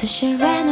to Sharon.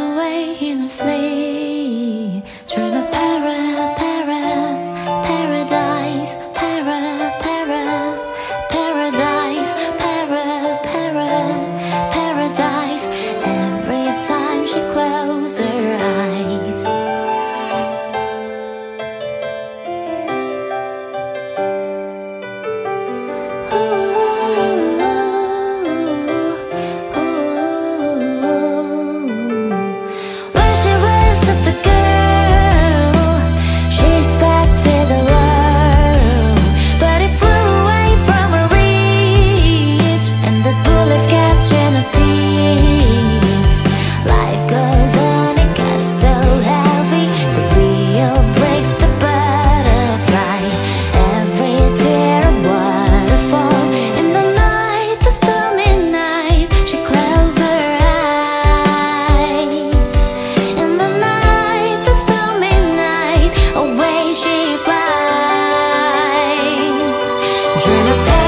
Je ne